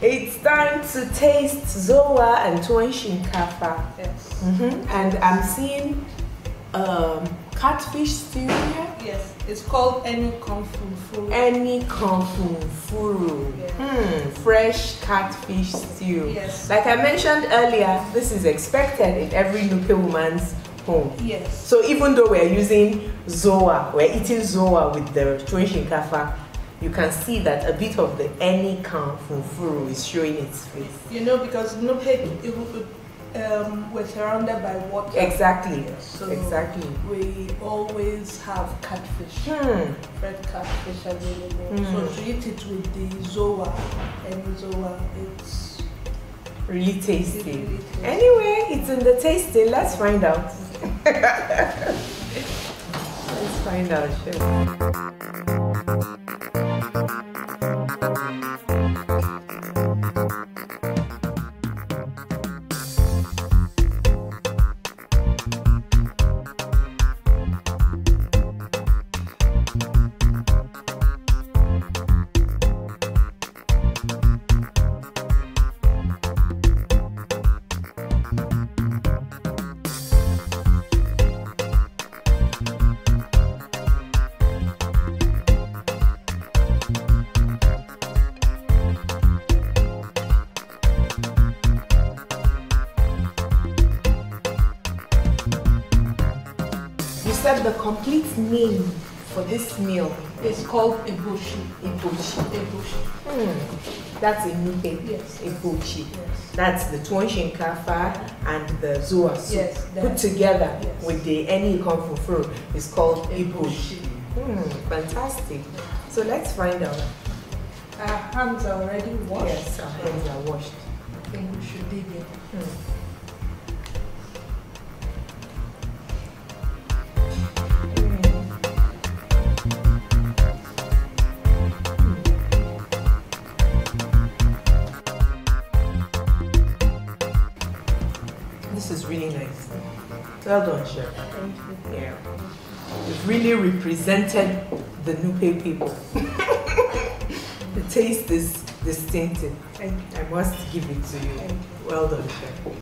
It's time to taste Zoa and Tuwon Shinkafa. Yes. Mm-hmm. And I'm seeing um, catfish stew here. Yes. It's called any kung fu food. Any kung fu furu. Yeah. Hmm, fresh catfish stew. Yes. Like I mentioned earlier, this is expected in every Nupe woman's home. Yes. So even though we're using Zoa, we're eating Zoa with the Tuwon Shinkafa, you can see that a bit of the any fu furu is showing its face. You know, because Nupe, it, um, we're surrounded by water. Exactly. So exactly. we always have catfish, Hmm. red catfish available. Mm. So to eat it with the zoa, any zoa, it's Really it's tasty. really tasty. Anyway, it's in the tasting. Let's find out. Let's find out, chef. Said the complete name for this meal is called ibushi. Ibochi. Ibushi. Hmm. That's a new thing. Yes. Ibochi. Yes. That's the tuwon shinkafa and the zoa soup Yes, put together yes. with the any kung fu furu is called ibochi. Ibushi. Hmm, fantastic. So let's find out. Our hands are already washed. Yes, our hands are washed. I think we should dig in. Hmm. This is really nice. Well done, chef. Thank you. Yeah. You've really represented the Nupe people. the taste is distinctive. I must give it to you. You. Well done, chef.